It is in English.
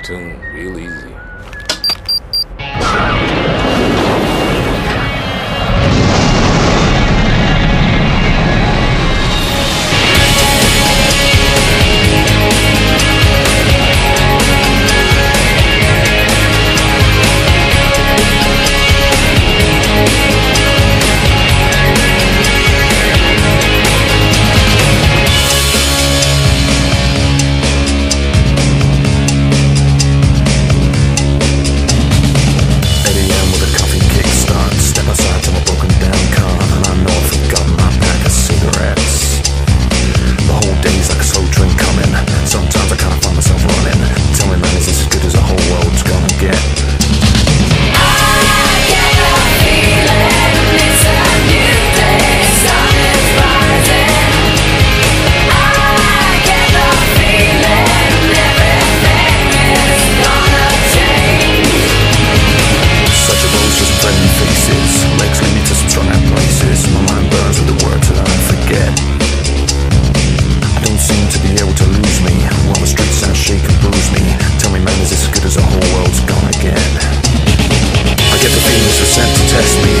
Tune, real easy. Sent me.